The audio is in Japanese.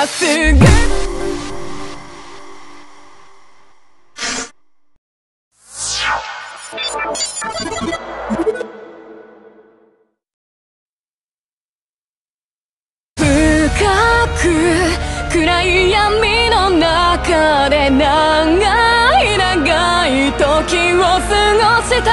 今すぐ。深く暗い闇の中で長い長い時を過ごした。